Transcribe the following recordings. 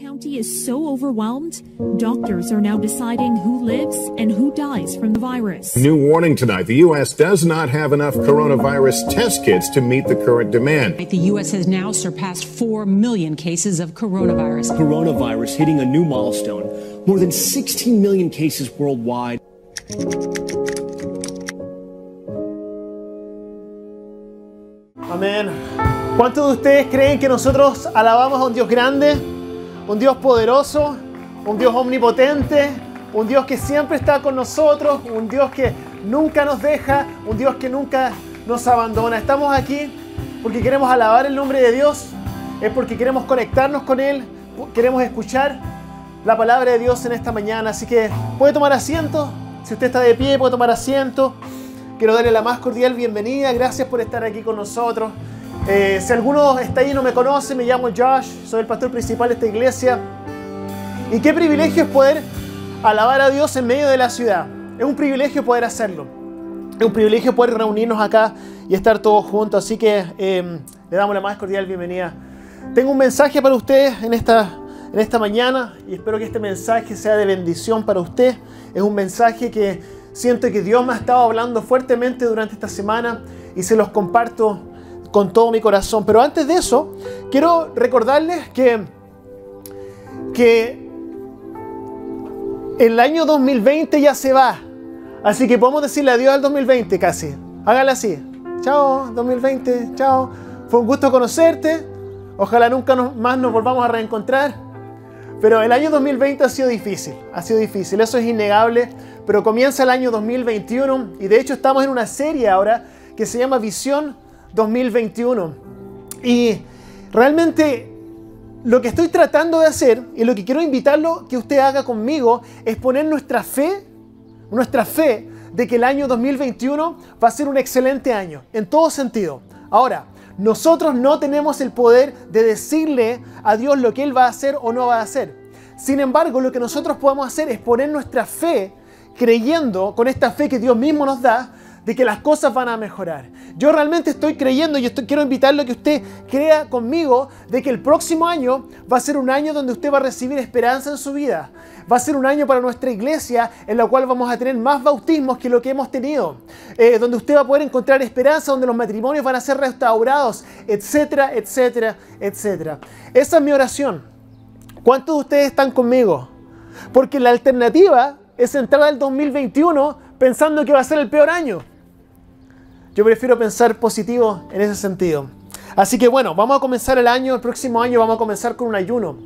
county is so overwhelmed, doctors are now deciding who lives and who dies from the virus. New warning tonight the U.S. does not have enough coronavirus test kits to meet the current demand. The U.S. has now surpassed 4 million cases of coronavirus. Coronavirus hitting a new milestone. More than 16 million cases worldwide. Amén. ¿Cuántos de ustedes creen que nosotros alabamos a un Dios grande, un Dios poderoso, un Dios omnipotente, un Dios que siempre está con nosotros, un Dios que nunca nos deja, un Dios que nunca nos abandona? Estamos aquí porque queremos alabar el nombre de Dios, es porque queremos conectarnos con Él, queremos escuchar la palabra de Dios en esta mañana. Así que puede tomar asiento, si usted está de pie puede tomar asiento. Quiero darle la más cordial bienvenida. Gracias por estar aquí con nosotros. Eh, si alguno está ahí y no me conoce, me llamo Josh, soy el pastor principal de esta iglesia. Y qué privilegio es poder alabar a Dios en medio de la ciudad. Es un privilegio poder hacerlo. Es un privilegio poder reunirnos acá y estar todos juntos. Así que eh, le damos la más cordial bienvenida. Tengo un mensaje para ustedes en esta, en esta mañana y espero que este mensaje sea de bendición para usted. Es un mensaje que siento que Dios me ha estado hablando fuertemente durante esta semana y se los comparto con todo mi corazón. Pero antes de eso, quiero recordarles que, que el año 2020 ya se va. Así que podemos decirle adiós al 2020 casi. Hágale así. Chao, 2020. Chao. Fue un gusto conocerte. Ojalá nunca más nos volvamos a reencontrar. Pero el año 2020 ha sido difícil. Ha sido difícil. Eso es innegable. Pero comienza el año 2021 y de hecho estamos en una serie ahora que se llama Visión 2021. Y realmente lo que estoy tratando de hacer y lo que quiero invitarlo que usted haga conmigo es poner nuestra fe, nuestra fe de que el año 2021 va a ser un excelente año, en todo sentido. Ahora, nosotros no tenemos el poder de decirle a Dios lo que Él va a hacer o no va a hacer. Sin embargo, lo que nosotros podemos hacer es poner nuestra fe creyendo con esta fe que Dios mismo nos da de que las cosas van a mejorar. Yo realmente estoy creyendo y estoy, quiero invitarlo a que usted crea conmigo de que el próximo año va a ser un año donde usted va a recibir esperanza en su vida. Va a ser un año para nuestra iglesia en la cual vamos a tener más bautismos que lo que hemos tenido. Eh, donde usted va a poder encontrar esperanza, donde los matrimonios van a ser restaurados, etcétera, etcétera, etcétera. Esa es mi oración. ¿Cuántos de ustedes están conmigo? Porque la alternativa es entrar al 2021 pensando que va a ser el peor año. Yo prefiero pensar positivo en ese sentido. Así que bueno, vamos a comenzar el año, el próximo año vamos a comenzar con un ayuno.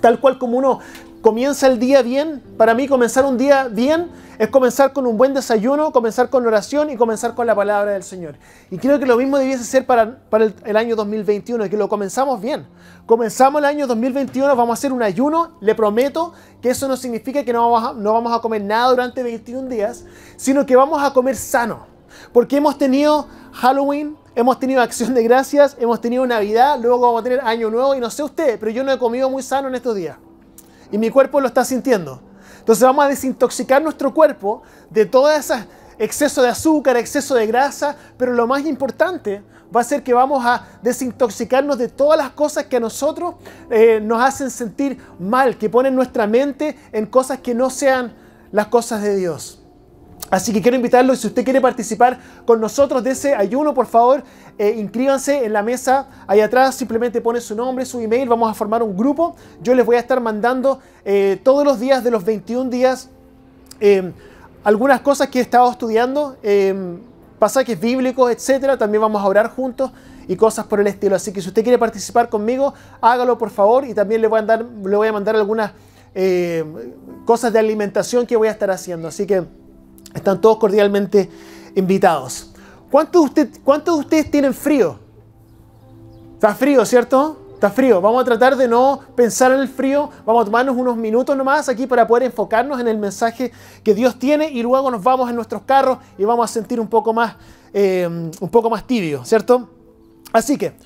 Tal cual como uno comienza el día bien, para mí comenzar un día bien es comenzar con un buen desayuno, comenzar con oración y comenzar con la palabra del Señor. Y creo que lo mismo debiese ser para, para el, el, año 2021, que lo comenzamos bien. Comenzamos el año 2021, vamos a hacer un ayuno, le prometo que eso no significa que no vamos a, no vamos a comer nada durante 21 días, sino que vamos a comer sano. Porque hemos tenido Halloween, hemos tenido Acción de Gracias, hemos tenido Navidad, luego vamos a tener Año Nuevo y no sé usted, pero yo no he comido muy sano en estos días. Y mi cuerpo lo está sintiendo. Entonces vamos a desintoxicar nuestro cuerpo de todo ese exceso de azúcar, exceso de grasa, pero lo más importante va a ser que vamos a desintoxicarnos de todas las cosas que a nosotros eh, nos hacen sentir mal, que ponen nuestra mente en cosas que no sean las cosas de Dios. Así que quiero invitarlo y si usted quiere participar con nosotros de ese ayuno, por favor, eh, inscríbanse en la mesa ahí atrás, simplemente pone su nombre, su email, vamos a formar un grupo. Yo les voy a estar mandando eh, todos los días de los 21 días eh, algunas cosas que he estado estudiando, eh, pasajes bíblicos, etcétera. También vamos a orar juntos y cosas por el estilo. Así que si usted quiere participar conmigo, hágalo por favor y también le voy a, dar, le voy a mandar algunas cosas de alimentación que voy a estar haciendo. Así que están todos cordialmente invitados. ¿Cuántos de, usted, ¿Cuántos de ustedes tienen frío? Está frío, ¿cierto? Está frío. Vamos a tratar de no pensar en el frío. Vamos a tomarnos unos minutos nomás aquí para poder enfocarnos en el mensaje que Dios tiene y luego nos vamos en nuestros carros y vamos a sentir un poco más, eh, un poco más tibio, ¿cierto? Así que,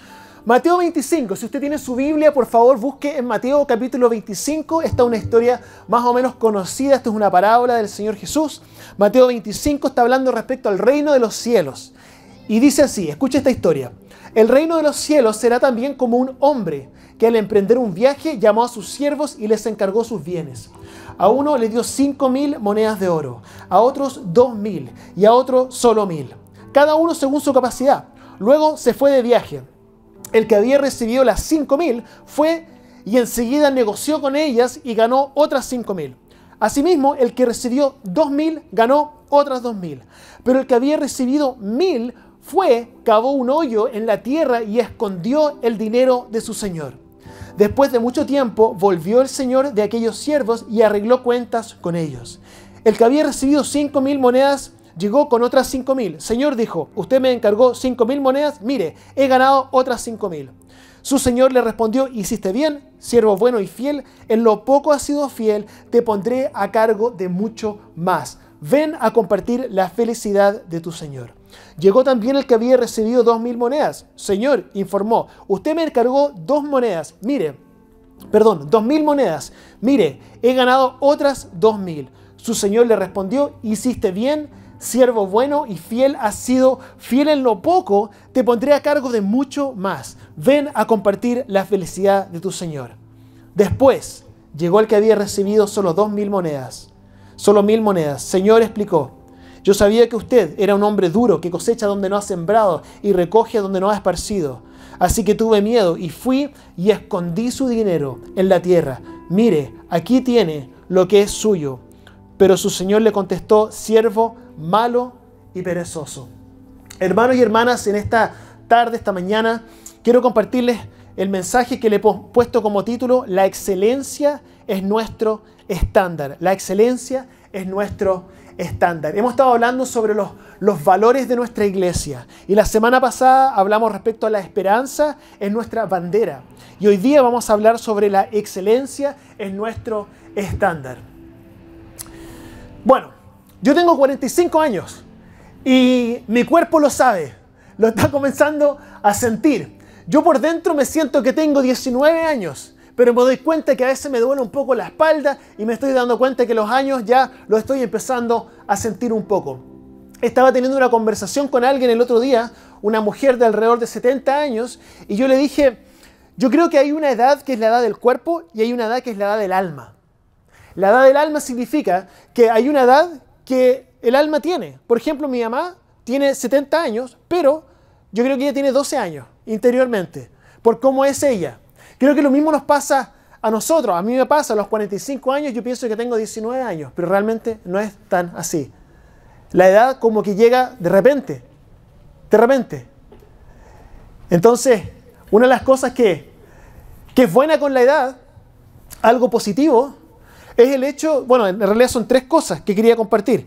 Mateo 25, si usted tiene su Biblia, por favor busque en Mateo capítulo 25. Esta es una historia más o menos conocida, esta es una parábola del Señor Jesús. Mateo 25 está hablando respecto al reino de los cielos. Y dice así, escucha esta historia. El reino de los cielos será también como un hombre que al emprender un viaje llamó a sus siervos y les encargó sus bienes. A uno le dio cinco mil monedas de oro, a otros dos mil y a otro solo mil, cada uno según su capacidad. Luego se fue de viaje. El que había recibido las cinco mil fue y enseguida negoció con ellas y ganó otras cinco mil. Asimismo, el que recibió dos mil ganó otras dos mil. Pero el que había recibido mil fue, cavó un hoyo en la tierra y escondió el dinero de su señor. Después de mucho tiempo volvió el señor de aquellos siervos y arregló cuentas con ellos. El que había recibido cinco mil monedas llegó con otras cinco mil. Señor dijo, usted me encargó cinco mil monedas, mire, he ganado otras cinco mil. Su señor le respondió, hiciste bien, siervo bueno y fiel, en lo poco has sido fiel, te pondré a cargo de mucho más. Ven a compartir la felicidad de tu señor. Llegó también el que había recibido dos mil monedas. Señor, informó, usted me encargó dos monedas. Mire, perdón, dos mil monedas. Mire, he ganado otras dos mil. Su señor le respondió, hiciste bien, siervo bueno y fiel has sido, fiel en lo poco, te pondré a cargo de mucho más. Ven a compartir la felicidad de tu señor. Después llegó el que había recibido solo dos mil monedas. Solo mil monedas. Señor explicó, yo sabía que usted era un hombre duro que cosecha donde no ha sembrado y recoge donde no ha esparcido. Así que tuve miedo y fui y escondí su dinero en la tierra. Mire, aquí tiene lo que es suyo. Pero su señor le contestó, siervo malo y perezoso. Hermanos y hermanas, en esta tarde, esta mañana, quiero compartirles el mensaje que le he puesto como título, La excelencia es nuestro estándar. La excelencia es nuestro estándar. Hemos estado hablando sobre los, los valores de nuestra iglesia y la semana pasada hablamos respecto a la esperanza en nuestra bandera y hoy día vamos a hablar sobre la excelencia en nuestro estándar. Bueno, yo tengo 45 años y mi cuerpo lo sabe, lo está comenzando a sentir. Yo por dentro me siento que tengo 19 años, pero me doy cuenta que a veces me duele un poco la espalda y me estoy dando cuenta que los años ya lo estoy empezando a sentir un poco. Estaba teniendo una conversación con alguien el otro día, una mujer de alrededor de 70 años, y yo le dije, yo creo que hay una edad que es la edad del cuerpo y hay una edad que es la edad del alma. La edad del alma significa que hay una edad que el alma tiene. Por ejemplo, mi mamá tiene 70 años, pero yo creo que ella tiene 12 años interiormente, por cómo es ella. Creo que lo mismo nos pasa a nosotros. A mí me pasa a los 45 años, yo pienso que tengo 19 años, pero realmente no es tan así. La edad como que llega de repente, de repente. Entonces, una de las cosas que, que es buena con la edad, algo positivo, es el hecho, bueno, en realidad son tres cosas que quería compartir.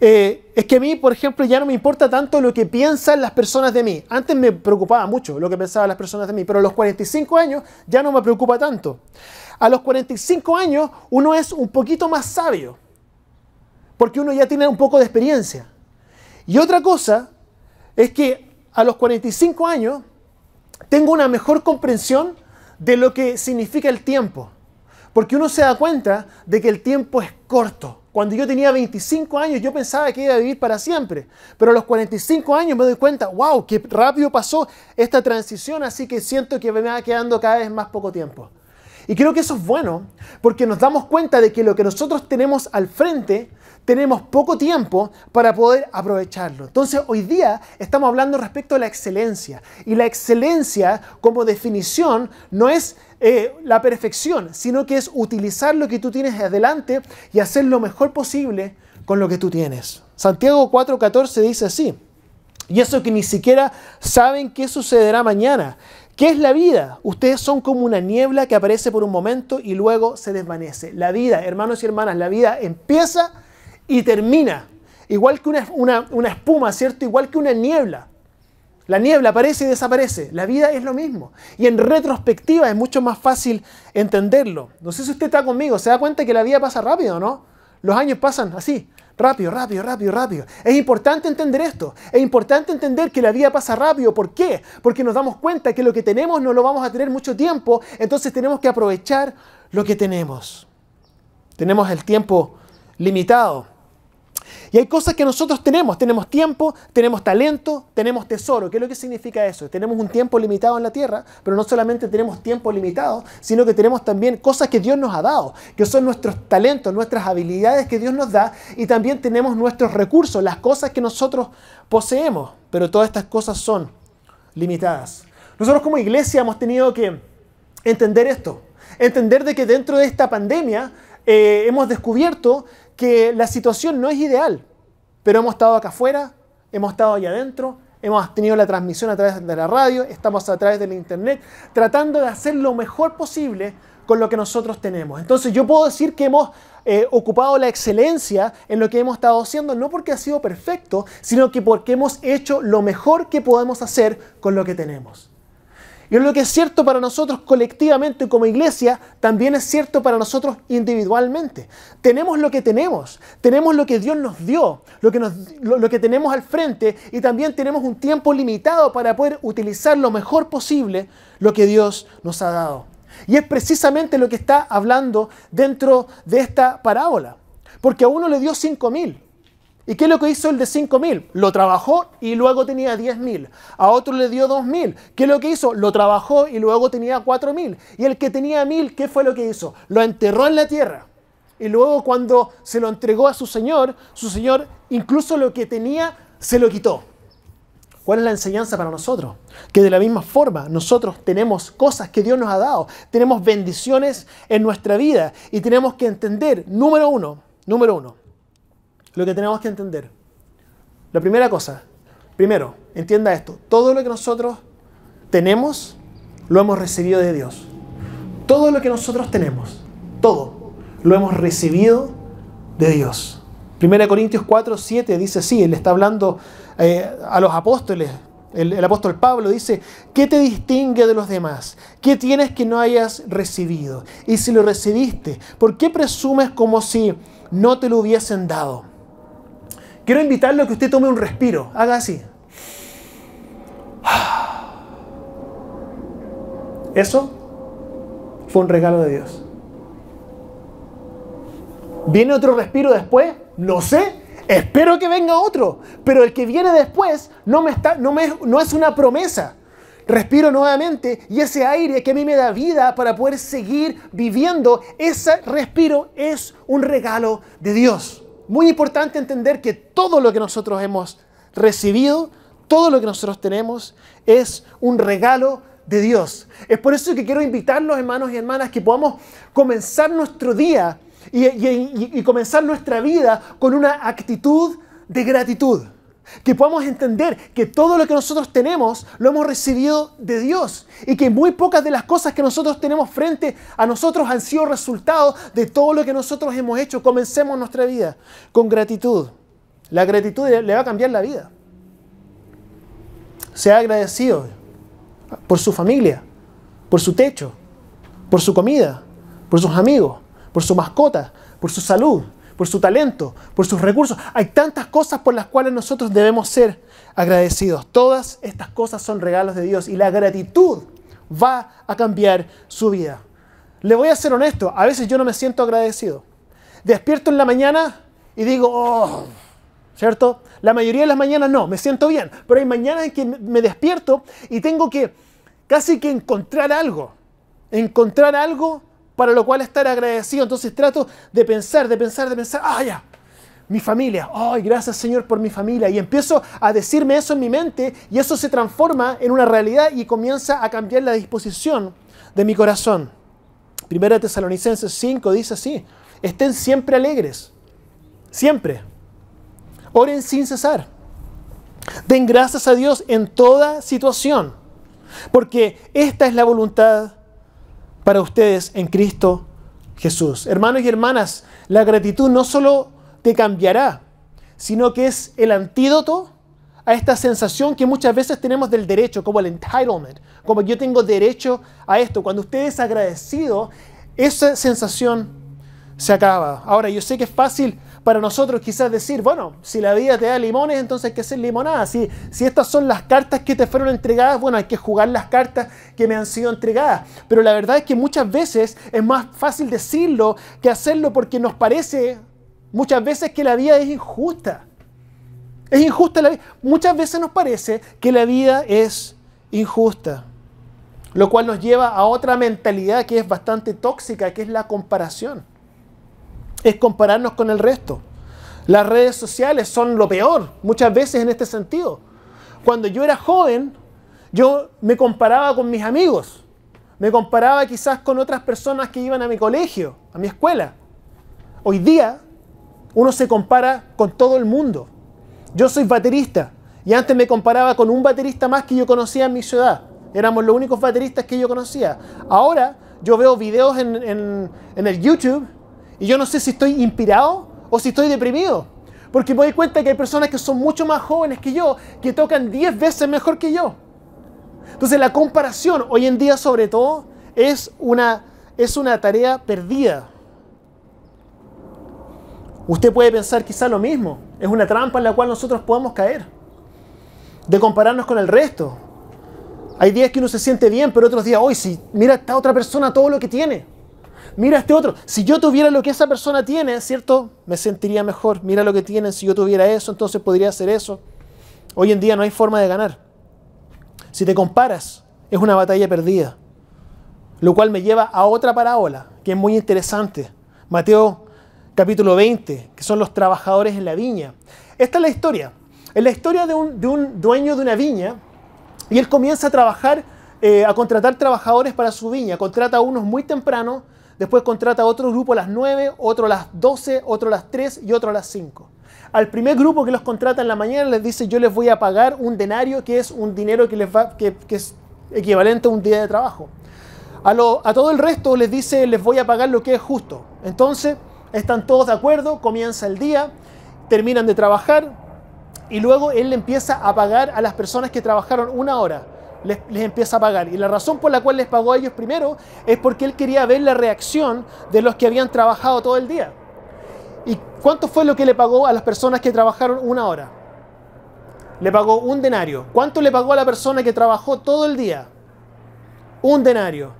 Eh, es que a mí, por ejemplo, ya no me importa tanto lo que piensan las personas de mí. Antes me preocupaba mucho lo que pensaban las personas de mí, pero a los 45 años ya no me preocupa tanto. A los 45 años uno es un poquito más sabio, porque uno ya tiene un poco de experiencia. Y otra cosa es que a los 45 años tengo una mejor comprensión de lo que significa el tiempo. Porque uno se da cuenta de que el tiempo es corto. Cuando yo tenía 25 años yo pensaba que iba a vivir para siempre. Pero a los 45 años me doy cuenta, wow, qué rápido pasó esta transición, así que siento que me va quedando cada vez más poco tiempo. Y creo que eso es bueno, porque nos damos cuenta de que lo que nosotros tenemos al frente, tenemos poco tiempo para poder aprovecharlo. Entonces hoy día estamos hablando respecto a la excelencia. Y la excelencia como definición no es eh, la perfección, sino que es utilizar lo que tú tienes adelante y hacer lo mejor posible con lo que tú tienes. Santiago 4:14 dice así, y eso que ni siquiera saben qué sucederá mañana. ¿Qué es la vida? Ustedes son como una niebla que aparece por un momento y luego se desvanece. La vida, hermanos y hermanas, la vida empieza y termina. Igual que una, una espuma, ¿cierto? Igual que una niebla. La niebla aparece y desaparece. La vida es lo mismo. Y en retrospectiva es mucho más fácil entenderlo. No sé si usted está conmigo, se da cuenta que la vida pasa rápido, ¿no? Los años pasan así, rápido, rápido, rápido, rápido. Es importante entender esto. Es importante entender que la vida pasa rápido. ¿Por qué? Porque nos damos cuenta que lo que tenemos no lo vamos a tener mucho tiempo. Entonces tenemos que aprovechar lo que tenemos. Tenemos el tiempo limitado. Y hay cosas que nosotros tenemos. Tenemos tiempo, tenemos talento, tenemos tesoro. ¿Qué es lo que significa eso? Tenemos un tiempo limitado en la tierra, pero no solamente tenemos tiempo limitado, sino que tenemos también cosas que Dios nos ha dado, que son nuestros talentos, nuestras habilidades que Dios nos da, y también tenemos nuestros recursos, las cosas que nosotros poseemos. Pero todas estas cosas son limitadas. Nosotros como iglesia hemos tenido que entender esto, entender de que dentro de esta pandemia eh, hemos descubierto que la situación no es ideal, pero hemos estado acá afuera, hemos estado allá adentro, hemos tenido la transmisión a través de la radio, estamos a través del internet, tratando de hacer lo mejor posible con lo que nosotros tenemos. Entonces yo puedo decir que hemos eh, ocupado la excelencia en lo que hemos estado haciendo, no porque ha sido perfecto, sino que porque hemos hecho lo mejor que podemos hacer con lo que tenemos. Y lo que es cierto para nosotros colectivamente como iglesia, también es cierto para nosotros individualmente. Tenemos lo que tenemos, tenemos lo que Dios nos dio, lo que, lo, que tenemos al frente y también tenemos un tiempo limitado para poder utilizar lo mejor posible lo que Dios nos ha dado. Y es precisamente lo que está hablando dentro de esta parábola. Porque a uno le dio cinco mil, ¿Y qué es lo que hizo el de 5.000? Lo trabajó y luego tenía 10.000. A otro le dio 2.000. ¿Qué es lo que hizo? Lo trabajó y luego tenía 4.000. Y el que tenía 1.000, ¿qué fue lo que hizo? Lo enterró en la tierra. Y luego cuando se lo entregó a su señor, su señor incluso lo que tenía se lo quitó. ¿Cuál es la enseñanza para nosotros? Que de la misma forma nosotros tenemos cosas que Dios nos ha dado, tenemos bendiciones en nuestra vida y tenemos que entender, número uno, número uno, lo que tenemos que entender. La primera cosa, primero, entienda esto, todo lo que nosotros tenemos lo hemos recibido de Dios. Todo lo que nosotros tenemos, todo, lo hemos recibido de Dios. 1 Corintios 4, 7 dice así, él está hablando eh, a los apóstoles, el, el, apóstol Pablo dice, ¿qué te distingue de los demás? ¿Qué tienes que no hayas recibido? Y si lo recibiste, ¿por qué presumes como si no te lo hubiesen dado? Quiero invitarlo a que usted tome un respiro. Haga así. Eso fue un regalo de Dios. ¿Viene otro respiro después? No sé. Espero que venga otro. Pero el que viene después no, me está, no, me, no es una promesa. Respiro nuevamente y ese aire que a mí me da vida para poder seguir viviendo, ese respiro es un regalo de Dios muy importante entender que todo lo que nosotros hemos recibido, todo lo que nosotros tenemos, es un regalo de Dios. Es por eso que quiero invitarlos, hermanos y hermanas, que podamos comenzar nuestro día y, y comenzar nuestra vida con una actitud de gratitud. Que podamos entender que todo lo que nosotros tenemos lo hemos recibido de Dios y que muy pocas de las cosas que nosotros tenemos frente a nosotros han sido resultado de todo lo que nosotros hemos hecho. Comencemos nuestra vida con gratitud. La gratitud le va a cambiar la vida. Sea agradecido por su familia, por su techo, por su comida, por sus amigos, por su mascota, por su salud, por su talento, por sus recursos. Hay tantas cosas por las cuales nosotros debemos ser agradecidos. Todas estas cosas son regalos de Dios y la gratitud va a cambiar su vida. Le voy a ser honesto, a veces yo no me siento agradecido. Despierto en la mañana y digo, oh, ¿cierto? La mayoría de las mañanas no, me siento bien, pero hay mañanas en que me despierto y tengo que casi que encontrar algo, encontrar algo para lo cual estar agradecido. Entonces trato de pensar, de pensar, de pensar, ah, ya, mi familia, ay, gracias Señor por mi familia. Y empiezo a decirme eso en mi mente y eso se transforma en una realidad y comienza a cambiar la disposición de mi corazón. Primera Tesalonicenses 5 dice así, estén siempre alegres, siempre. Oren sin cesar. Den gracias a Dios en toda situación, porque esta es la voluntad para ustedes en Cristo Jesús. Hermanos y hermanas, la gratitud no solo te cambiará, sino que es el antídoto a esta sensación que muchas veces tenemos del derecho, como el entitlement, como yo tengo derecho a esto. Cuando usted es agradecido, esa sensación se acaba. Ahora, yo sé que es fácil para nosotros quizás decir, bueno, si la vida te da limones, entonces hay que hacer limonada. Si, si estas son las cartas que te fueron entregadas, bueno, hay que jugar las cartas que me han sido entregadas. Pero la verdad es que muchas veces es más fácil decirlo que hacerlo porque nos parece muchas veces que la vida es injusta. Es injusta la vida. Muchas veces nos parece que la vida es injusta. Lo cual nos lleva a otra mentalidad que es bastante tóxica, que es la comparación. Es compararnos con el resto. Las redes sociales son lo peor, muchas veces en este sentido. Cuando yo era joven, yo me comparaba con mis amigos. Me comparaba quizás con otras personas que iban a mi colegio, a mi escuela. Hoy día uno se compara con todo el mundo. Yo soy baterista y antes me comparaba con un baterista más que yo conocía en mi ciudad. Éramos los únicos bateristas que yo conocía. Ahora yo veo videos en, el YouTube y yo no sé si estoy inspirado o si estoy deprimido. Porque me doy cuenta que hay personas que son mucho más jóvenes que yo, que tocan 10 veces mejor que yo. Entonces la comparación hoy en día sobre todo es una, es una tarea perdida. Usted puede pensar quizá lo mismo. Es una trampa en la cual nosotros podemos caer. De compararnos con el resto. Hay días que uno se siente bien, pero otros días, hoy si mira esta otra persona todo lo que tiene. Mira este otro. Si yo tuviera lo que esa persona tiene, ¿cierto? Me sentiría mejor. Mira lo que tienen. Si yo tuviera eso, entonces podría hacer eso. Hoy en día no hay forma de ganar. Si te comparas, es una batalla perdida. Lo cual me lleva a otra parábola, que es muy interesante. Mateo capítulo 20, que son los trabajadores en la viña. Esta es la historia. Es la historia de un, dueño de una viña y él comienza a trabajar, eh, a contratar trabajadores para su viña. Contrata a unos muy temprano, después contrata a otro grupo a las 9, otro a las 12, otro a las 3 y otro a las 5. Al primer grupo que los contrata en la mañana les dice yo les voy a pagar un denario que es un dinero que, les va, que, es equivalente a un día de trabajo. A, a todo el resto les dice les voy a pagar lo que es justo. Entonces están todos de acuerdo, comienza el día, terminan de trabajar y luego él empieza a pagar a las personas que trabajaron una hora. Les, empieza a pagar. Y la razón por la cual les pagó a ellos primero es porque él quería ver la reacción de los que habían trabajado todo el día. ¿Y cuánto fue lo que le pagó a las personas que trabajaron una hora? Le pagó un denario. ¿Cuánto le pagó a la persona que trabajó todo el día? Un denario.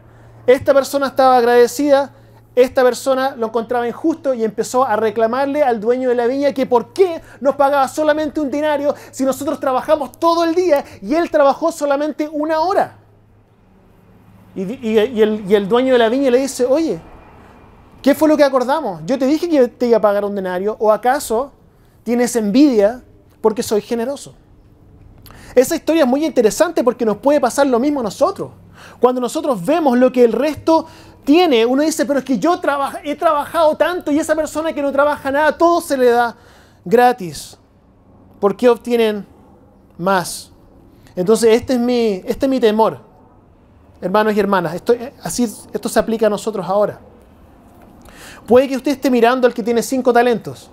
Esta persona estaba agradecida esta persona lo encontraba injusto y empezó a reclamarle al dueño de la viña que por qué nos pagaba solamente un dinario si nosotros trabajamos todo el día y él trabajó solamente una hora. Y, el, dueño de la viña le dice, oye, ¿qué fue lo que acordamos? Yo te dije que te iba a pagar un denario o acaso tienes envidia porque soy generoso. Esa historia es muy interesante porque nos puede pasar lo mismo a nosotros. Cuando nosotros vemos lo que el resto tiene, uno dice, pero es que yo he trabajado tanto y esa persona que no trabaja nada, todo se le da gratis. ¿Por qué obtienen más? Entonces, este es mi, este es mi temor, hermanos y hermanas. Esto, así, esto se aplica a nosotros ahora. Puede que usted esté mirando al que tiene cinco talentos.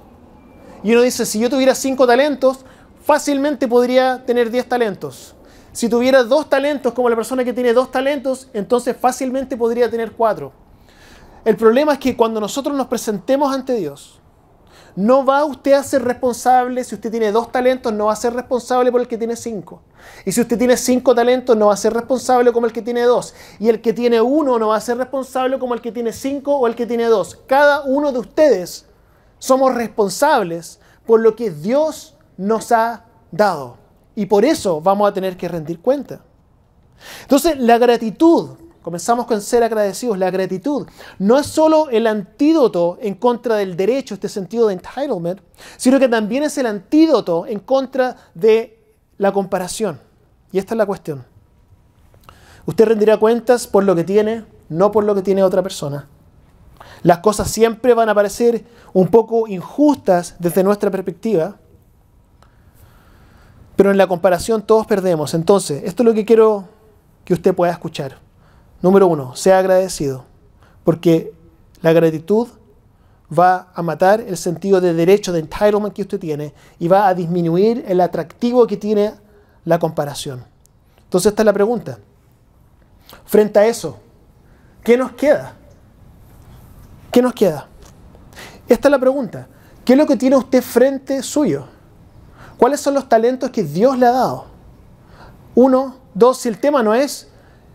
Y uno dice, si yo tuviera cinco talentos, fácilmente podría tener diez talentos. Si tuviera dos talentos como la persona que tiene dos talentos, entonces fácilmente podría tener cuatro. El problema es que cuando nosotros nos presentemos ante Dios, no va usted a ser responsable, si usted tiene dos talentos, no va a ser responsable por el que tiene cinco. Y si usted tiene cinco talentos, no va a ser responsable como el que tiene dos. Y el que tiene uno no va a ser responsable como el que tiene cinco o el que tiene dos. Cada uno de ustedes somos responsables por lo que Dios nos ha dado. Y por eso vamos a tener que rendir cuenta. Entonces, la gratitud, comenzamos con ser agradecidos, la gratitud no es solo el antídoto en contra del derecho, este sentido de entitlement, sino que también es el antídoto en contra de la comparación. Y esta es la cuestión. Usted rendirá cuentas por lo que tiene, no por lo que tiene otra persona. Las cosas siempre van a parecer un poco injustas desde nuestra perspectiva, pero en la comparación todos perdemos. Entonces, esto es lo que quiero que usted pueda escuchar. Número uno, sea agradecido, porque la gratitud va a matar el sentido de derecho, de entitlement que usted tiene y va a disminuir el atractivo que tiene la comparación. Entonces esta es la pregunta. Frente a eso, ¿qué nos queda? ¿Qué nos queda? Esta es la pregunta. ¿Qué es lo que tiene usted frente suyo? ¿Cuáles son los talentos que Dios le ha dado? Uno, dos, si el tema no es,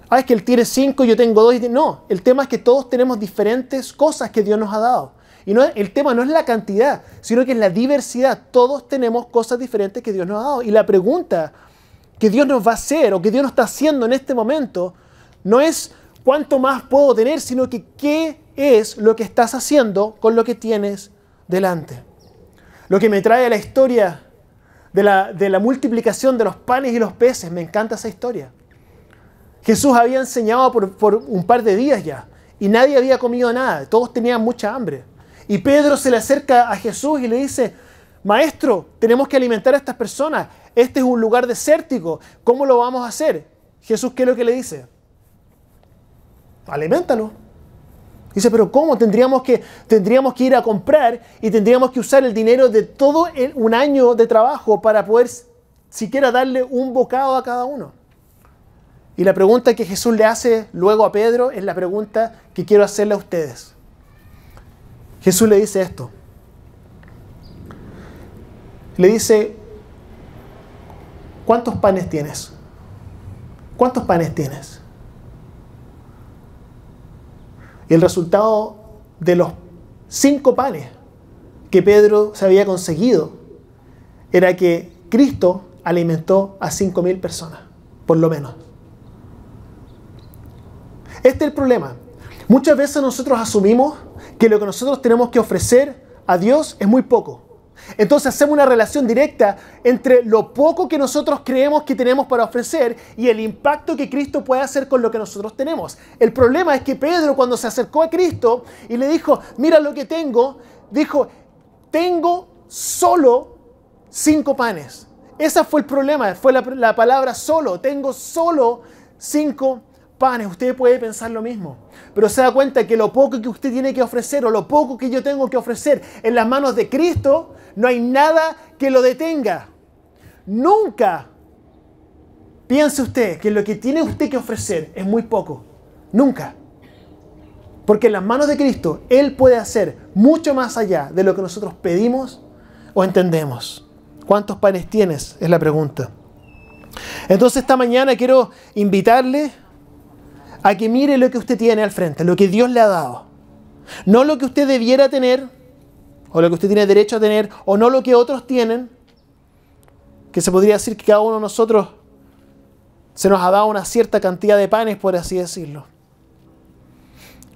ah, que él tiene cinco, yo tengo dos. No, el tema es que todos tenemos diferentes cosas que Dios nos ha dado. Y no, el tema no es la cantidad, sino que es la diversidad. Todos tenemos cosas diferentes que Dios nos ha dado. Y la pregunta que Dios nos va a hacer o que Dios nos está haciendo en este momento no es cuánto más puedo tener, sino que qué es lo que estás haciendo con lo que tienes delante. Lo que me trae a la historia de la, de la multiplicación de los panes y los peces, me encanta esa historia. Jesús había enseñado por, por un par de días ya y nadie había comido nada, todos tenían mucha hambre. Y Pedro se le acerca a Jesús y le dice, Maestro, tenemos que alimentar a estas personas, este es un lugar desértico, ¿cómo lo vamos a hacer? Jesús, ¿qué es lo que le dice? Aliméntalo. Dice, pero ¿cómo? Tendríamos que, tendríamos que ir a comprar y tendríamos que usar el dinero de todo un año de trabajo para poder siquiera darle un bocado a cada uno. Y la pregunta que Jesús le hace luego a Pedro es la pregunta que quiero hacerle a ustedes. Jesús le dice esto. Le dice, ¿cuántos panes tienes? ¿Cuántos panes tienes? Y el resultado de los cinco panes que Pedro se había conseguido era que Cristo alimentó a cinco mil personas, por lo menos. Este es el problema. Muchas veces nosotros asumimos que lo que nosotros tenemos que ofrecer a Dios es muy poco. Entonces hacemos una relación directa entre lo poco que nosotros creemos que tenemos para ofrecer y el impacto que Cristo puede hacer con lo que nosotros tenemos. El problema es que Pedro cuando se acercó a Cristo y le dijo, mira lo que tengo, dijo, tengo solo cinco panes. Ese fue el problema, fue la, la palabra solo, tengo solo cinco panes. Usted puede pensar lo mismo, pero se da cuenta que lo poco que usted tiene que ofrecer o lo poco que yo tengo que ofrecer en las manos de Cristo, no hay nada que lo detenga. Nunca piense usted que lo que tiene usted que ofrecer es muy poco. Nunca. Porque en las manos de Cristo, Él puede hacer mucho más allá de lo que nosotros pedimos o entendemos. ¿Cuántos panes tienes? Es la pregunta. Entonces esta mañana quiero invitarle a que mire lo que usted tiene al frente, lo que Dios le ha dado. No lo que usted debiera tener, o lo que usted tiene derecho a tener, o no lo que otros tienen, que se podría decir que cada uno de nosotros se nos ha dado una cierta cantidad de panes, por así decirlo.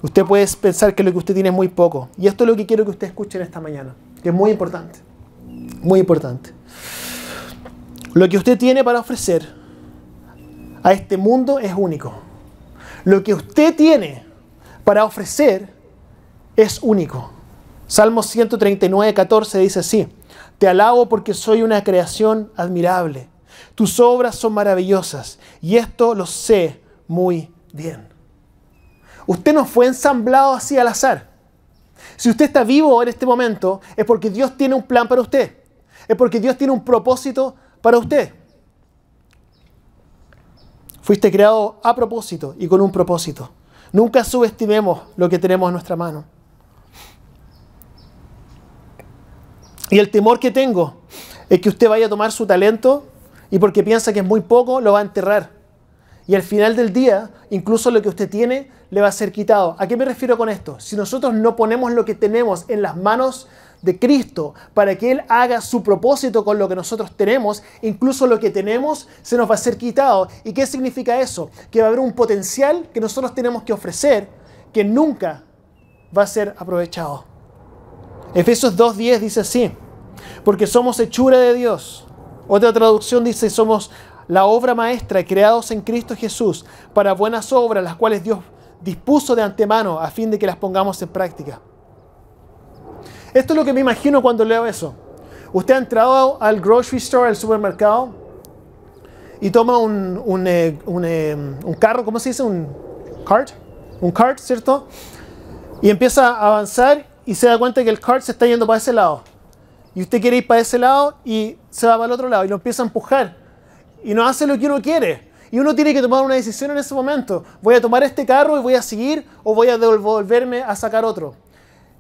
Usted puede pensar que lo que usted tiene es muy poco. Y esto es lo que quiero que usted escuche en esta mañana, que es muy importante. Muy importante. Lo que usted tiene para ofrecer a este mundo es único. Lo que usted tiene para ofrecer es único. Salmo 139, 14 dice así, Te alabo porque soy una creación admirable. Tus obras son maravillosas y esto lo sé muy bien. Usted no fue ensamblado así al azar. Si usted está vivo en este momento es porque Dios tiene un plan para usted. Es porque Dios tiene un propósito para usted. Fuiste creado a propósito y con un propósito. Nunca subestimemos lo que tenemos en nuestra mano. Y el temor que tengo es que usted vaya a tomar su talento y porque piensa que es muy poco, lo va a enterrar. Y al final del día, incluso lo que usted tiene le va a ser quitado. ¿A qué me refiero con esto? Si nosotros no ponemos lo que tenemos en las manos de Cristo para que Él haga su propósito con lo que nosotros tenemos, incluso lo que tenemos se nos va a ser quitado. ¿Y qué significa eso? Que va a haber un potencial que nosotros tenemos que ofrecer que nunca va a ser aprovechado. Efesios 2.10 dice así, porque somos hechura de Dios. Otra traducción dice, somos la obra maestra creados en Cristo Jesús para buenas obras, las cuales Dios dispuso de antemano a fin de que las pongamos en práctica. Esto es lo que me imagino cuando leo eso. Usted ha entrado al grocery store, al supermercado, y toma un, un, eh, eh, un carro, ¿cómo se dice? Un cart, un cart, ¿cierto? Y empieza a avanzar y se da cuenta que el cart se está yendo para ese lado. Y usted quiere ir para ese lado y se va para el otro lado y lo empieza a empujar. Y no hace lo que uno quiere. Y uno tiene que tomar una decisión en ese momento. Voy a tomar este carro y voy a seguir o voy a devolverme a sacar otro.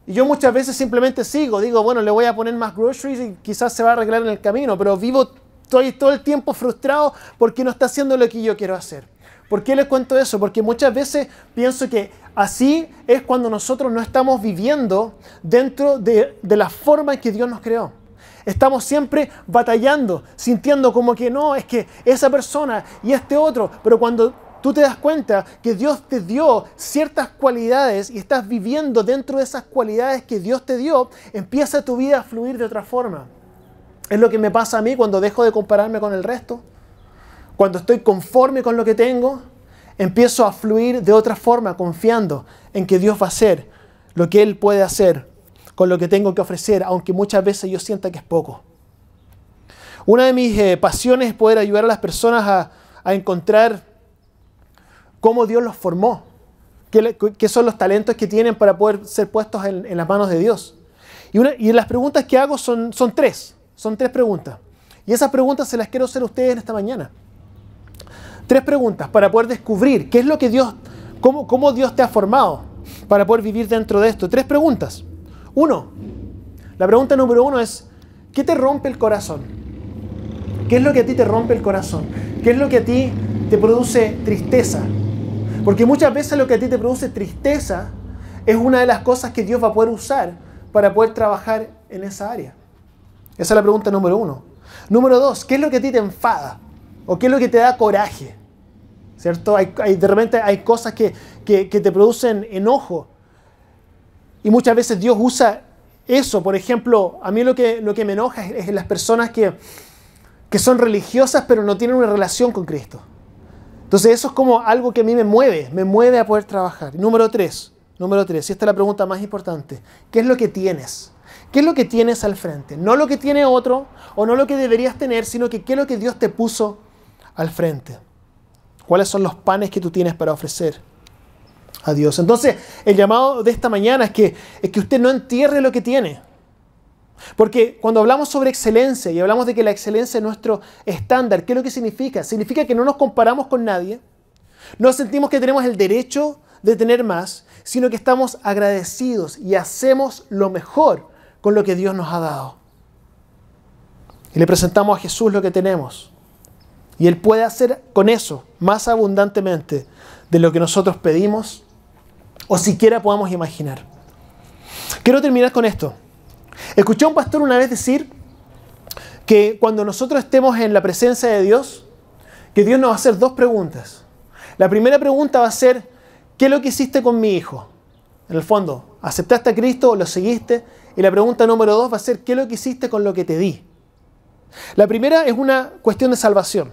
Y yo muchas veces simplemente sigo, digo, bueno, le voy a poner más groceries y quizás se va a arreglar en el camino, pero vivo, estoy todo el tiempo frustrado porque no está haciendo lo que yo quiero hacer. ¿Por qué les cuento eso? Porque muchas veces pienso que así es cuando nosotros no estamos viviendo dentro de, de la forma en que Dios nos creó. Estamos siempre batallando, sintiendo como que no, es que esa persona y este otro, pero cuando tú te das cuenta que Dios te dio ciertas cualidades y estás viviendo dentro de esas cualidades que Dios te dio, empieza tu vida a fluir de otra forma. Es lo que me pasa a mí cuando dejo de compararme con el resto. Cuando estoy conforme con lo que tengo, empiezo a fluir de otra forma, confiando en que Dios va a hacer lo que Él puede hacer con lo que tengo que ofrecer, aunque muchas veces yo sienta que es poco. Una de mis eh, pasiones es poder ayudar a las personas a, encontrar cómo Dios los formó, qué, son los talentos que tienen para poder ser puestos en, las manos de Dios. Y, las preguntas que hago son, tres, son tres preguntas. Y esas preguntas se las quiero hacer a ustedes en esta mañana. Tres preguntas para poder descubrir qué es lo que Dios, cómo Dios te ha formado para poder vivir dentro de esto. Tres preguntas. Uno, la pregunta número uno es, ¿qué te rompe el corazón? ¿Qué es lo que a ti te rompe el corazón? ¿Qué es lo que a ti te produce tristeza? Porque muchas veces lo que a ti te produce tristeza es una de las cosas que Dios va a poder usar para poder trabajar en esa área. Esa es la pregunta número uno. Número dos, ¿qué es lo que a ti te enfada? ¿O qué es lo que te da coraje? ¿Cierto? De repente hay cosas que, que te producen enojo. Y muchas veces Dios usa eso. Por ejemplo, a mí lo que, lo que me enoja es, las personas que, que son religiosas pero no tienen una relación con Cristo. Entonces eso es como algo que a mí me mueve, me mueve a poder trabajar. Número tres, número tres, y esta es la pregunta más importante. ¿Qué es lo que tienes? ¿Qué es lo que tienes al frente? No lo que tiene otro o no lo que deberías tener, sino que qué es lo que Dios te puso al frente. ¿Cuáles son los panes que tú tienes para ofrecer? a Dios. Entonces, el llamado de esta mañana es que, es que usted no entierre lo que tiene. Porque cuando hablamos sobre excelencia y hablamos de que la excelencia es nuestro estándar, ¿qué es lo que significa? Significa que no nos comparamos con nadie, no sentimos que tenemos el derecho de tener más, sino que estamos agradecidos y hacemos lo mejor con lo que Dios nos ha dado. Y le presentamos a Jesús lo que tenemos. Y Él puede hacer con eso más abundantemente de lo que nosotros pedimos o siquiera podamos imaginar. Quiero terminar con esto. Escuché a un pastor una vez decir que cuando nosotros estemos en la presencia de Dios, que Dios nos va a hacer dos preguntas. La primera pregunta va a ser, ¿qué es lo que hiciste con mi hijo? En el fondo, ¿aceptaste a Cristo lo seguiste? Y la pregunta número dos va a ser, ¿qué es lo que hiciste con lo que te di? La primera es una cuestión de salvación.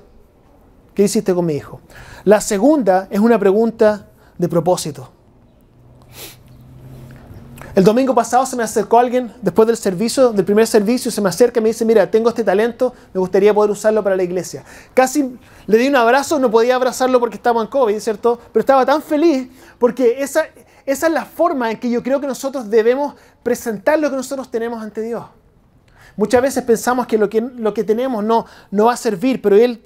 ¿Qué hiciste con mi hijo? La segunda es una pregunta de propósito. El domingo pasado se me acercó alguien después del servicio, del primer servicio, se me acerca y me dice, mira, tengo este talento, me gustaría poder usarlo para la iglesia. Casi le di un abrazo, no podía abrazarlo porque estaba en COVID, ¿cierto? Pero estaba tan feliz porque esa, es la forma en que yo creo que nosotros debemos presentar lo que nosotros tenemos ante Dios. Muchas veces pensamos que lo que, tenemos no, va a servir, pero Él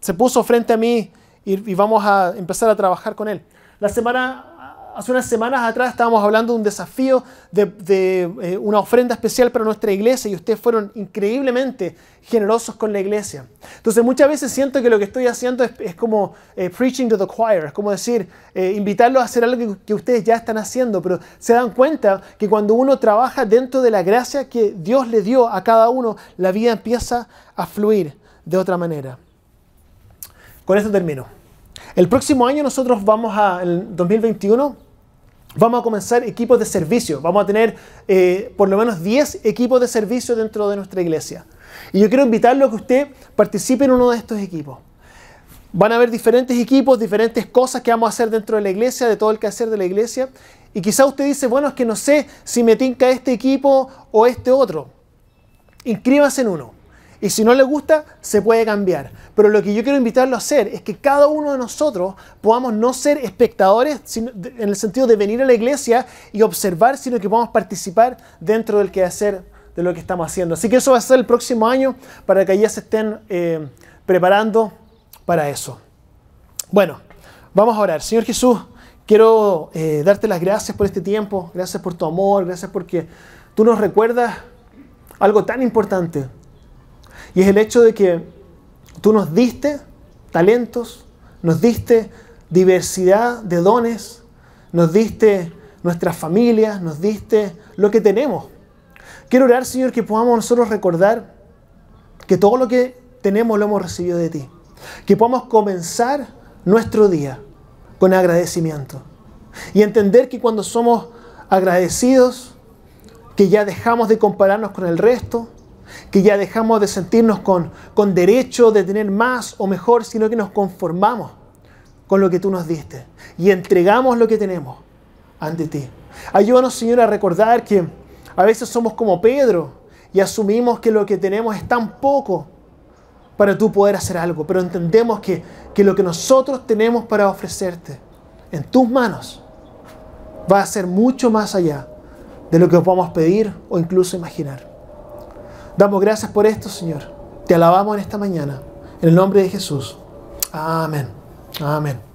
se puso frente a mí y vamos a empezar a trabajar con Él. La semana hace unas semanas atrás estábamos hablando de un desafío de, eh, una ofrenda especial para nuestra iglesia y ustedes fueron increíblemente generosos con la iglesia. Entonces muchas veces siento que lo que estoy haciendo es, como eh, preaching to the choir, es como decir, eh, invitarlos a hacer algo que, que ustedes ya están haciendo, pero se dan cuenta que cuando uno trabaja dentro de la gracia que Dios le dio a cada uno, la vida empieza a fluir de otra manera. Con esto termino. El próximo año nosotros vamos a, el 2021, vamos a comenzar equipos de servicio. Vamos a tener eh, por lo menos 10 equipos de servicio dentro de nuestra iglesia. Y yo quiero invitarlo a que usted participe en uno de estos equipos. Van a haber diferentes equipos, diferentes cosas que vamos a hacer dentro de la iglesia, de todo el quehacer de la iglesia. Y quizá usted dice, bueno, es que no sé si me tinca este equipo o este otro. Inscríbase en uno. Y si no le gusta, se puede cambiar. Pero lo que yo quiero invitarlo a hacer es que cada uno de nosotros podamos no ser espectadores en el sentido de venir a la iglesia y observar, sino que podamos participar dentro del quehacer de lo que estamos haciendo. Así que eso va a ser el próximo año para que ya se estén eh, preparando para eso. Bueno, vamos a orar. Señor Jesús, quiero eh, darte las gracias por este tiempo, gracias por tu amor, gracias porque tú nos recuerdas algo tan importante y es el hecho de que tú nos diste talentos, nos diste diversidad de dones, nos diste nuestras familias, nos diste lo que tenemos. Quiero orar, Señor, que podamos nosotros recordar que todo lo que tenemos lo hemos recibido de ti. Que podamos comenzar nuestro día con agradecimiento. Y entender que cuando somos agradecidos, que ya dejamos de compararnos con el resto, que ya dejamos de sentirnos con, con derecho de tener más o mejor, sino que nos conformamos con lo que tú nos diste y entregamos lo que tenemos ante ti. Ayúdanos, Señor, a recordar que a veces somos como Pedro y asumimos que lo que tenemos es tan poco para tú poder hacer algo, pero entendemos que, que lo que nosotros tenemos para ofrecerte en tus manos va a ser mucho más allá de lo que podamos pedir o incluso imaginar. Damos gracias por esto, Señor. Te alabamos en esta mañana. En el nombre de Jesús. Amén. Amén.